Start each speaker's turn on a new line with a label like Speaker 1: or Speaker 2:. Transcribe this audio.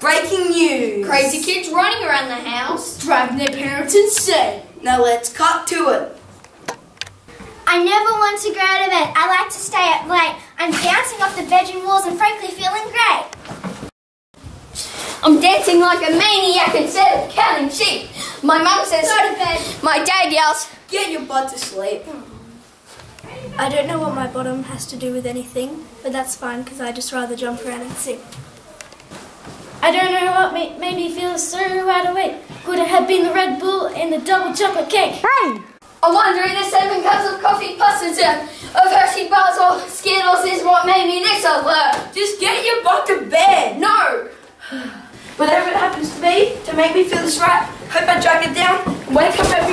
Speaker 1: Breaking news.
Speaker 2: Crazy kids running around the house.
Speaker 3: Driving their parents insane.
Speaker 1: Now let's cut to it.
Speaker 4: I never want to go to bed. I like to stay up late. I'm bouncing off the bedroom walls and frankly feeling great.
Speaker 2: I'm dancing like a maniac instead of counting sheep. My mum says
Speaker 4: Go to bed.
Speaker 2: My dad yells,
Speaker 1: Get your butt to sleep.
Speaker 3: I don't know what my bottom has to do with anything, but that's fine because I just rather jump around and sing. I don't know what made, made me feel so wide awake. Could it have been the Red Bull and the double chocolate cake? Hey!
Speaker 2: I wonder if the seven cups of coffee plus a ton of Hershey bars or Skittles is what made me this alert.
Speaker 1: Uh, Just get your butt to bed.
Speaker 2: No!
Speaker 1: Whatever it happens to be, to make me feel this right, hope I drag it down and wake up every night.